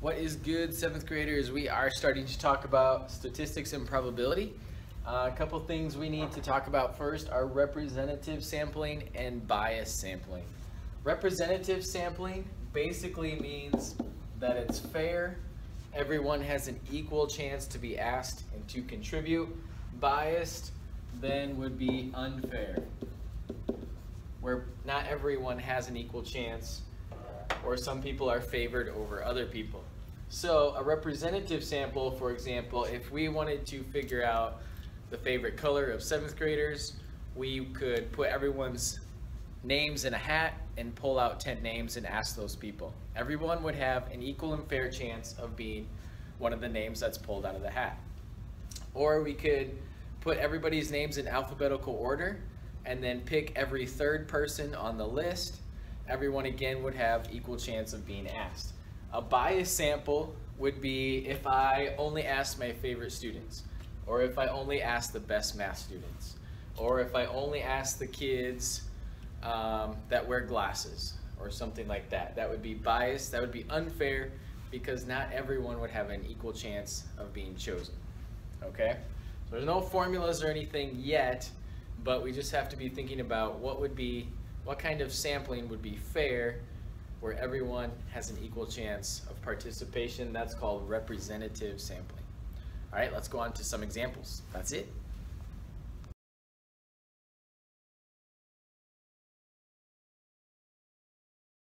What is good, seventh graders? We are starting to talk about statistics and probability. Uh, a couple things we need to talk about first are representative sampling and bias sampling. Representative sampling basically means that it's fair, everyone has an equal chance to be asked and to contribute. Biased then would be unfair, where not everyone has an equal chance or some people are favored over other people. So a representative sample, for example, if we wanted to figure out the favorite color of seventh graders, we could put everyone's names in a hat and pull out 10 names and ask those people. Everyone would have an equal and fair chance of being one of the names that's pulled out of the hat. Or we could put everybody's names in alphabetical order and then pick every third person on the list everyone again would have equal chance of being asked. A bias sample would be if I only asked my favorite students, or if I only asked the best math students, or if I only asked the kids um, that wear glasses, or something like that. That would be biased, that would be unfair, because not everyone would have an equal chance of being chosen, okay? So there's no formulas or anything yet, but we just have to be thinking about what would be what kind of sampling would be fair where everyone has an equal chance of participation? That's called representative sampling. All right, let's go on to some examples. That's it.